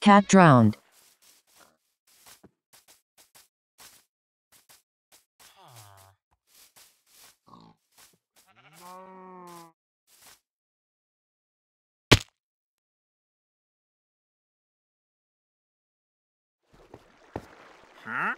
Cat drowned. Huh?